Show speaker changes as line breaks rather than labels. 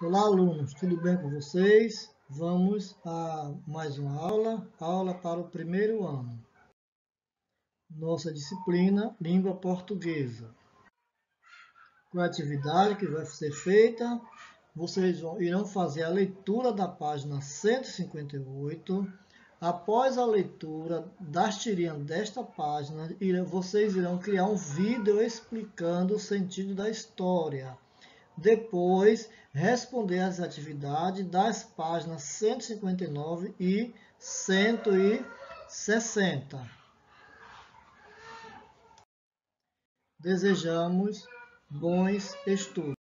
Olá, alunos, tudo bem com vocês? Vamos a mais uma aula, aula para o primeiro ano. Nossa disciplina, língua portuguesa. Com a atividade que vai ser feita, vocês irão fazer a leitura da página 158. Após a leitura das tirinhas desta página, vocês irão criar um vídeo explicando o sentido da história depois, responder às atividades das páginas 159 e 160. Desejamos bons estudos.